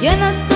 Я нас.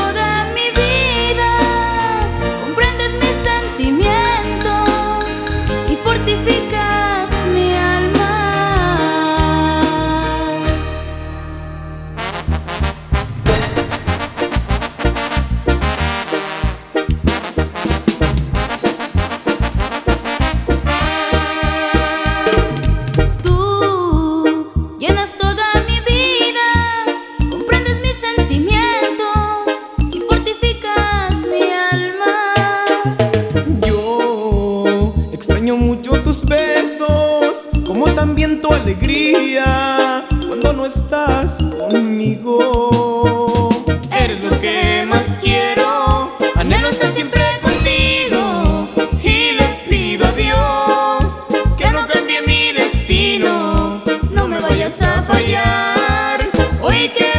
mucho tus besos, como también tu alegría cuando no estás conmigo. Eres lo que más quiero, anhelo estar siempre contigo y le pido a Dios que no cambie mi destino, no me vayas a fallar. Hoy que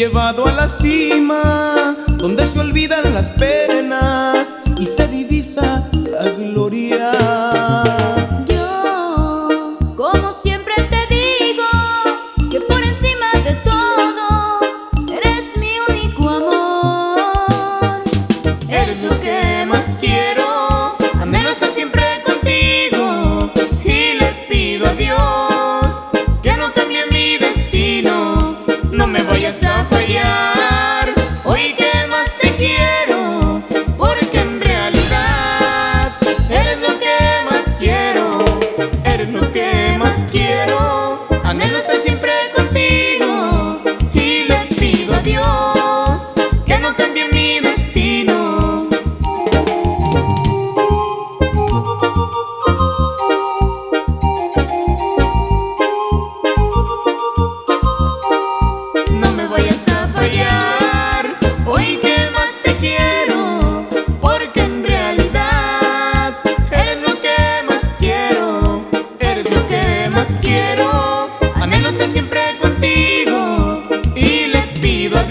llevado a la cima, donde se olvidan las penas. me voy a zafallar.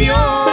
Señor.